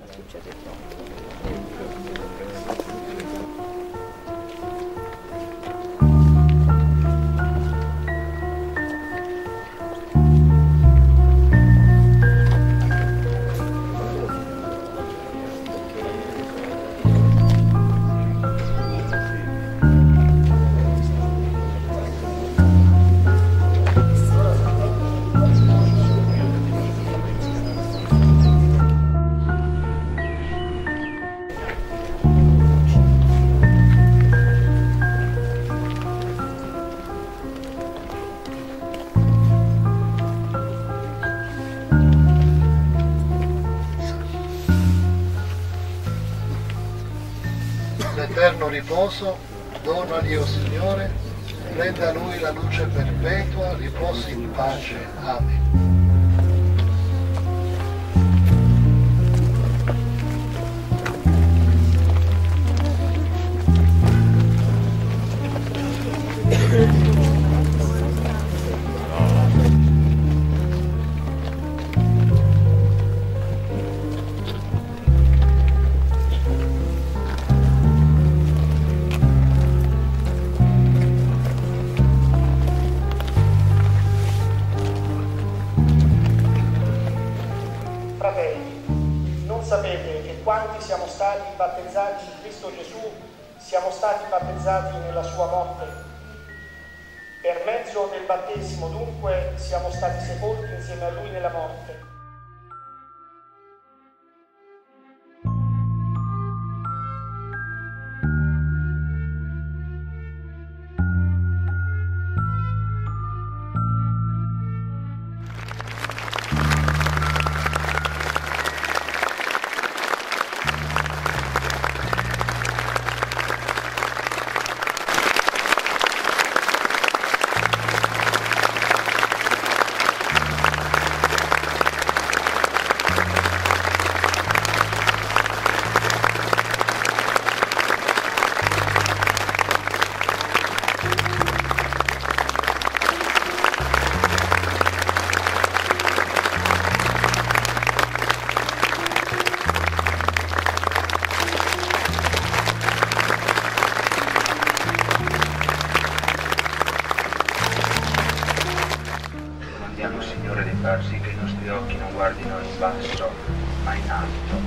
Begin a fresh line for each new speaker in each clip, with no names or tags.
parce que tu.
L'eterno riposo, donali, o Signore, renda a lui la luce perpetua, riposi in pace. Amen.
Sapete che quanti siamo stati battezzati in Cristo Gesù siamo stati battezzati nella sua morte? Per mezzo del battesimo dunque siamo stati sepolti insieme a Lui nella morte.
Sì che i nostri occhi non guardino in basso, ma in alto.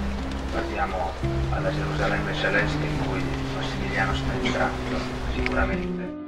Guardiamo alla Gerusalemme celeste in cui Massimiliano sta entrando, sicuramente.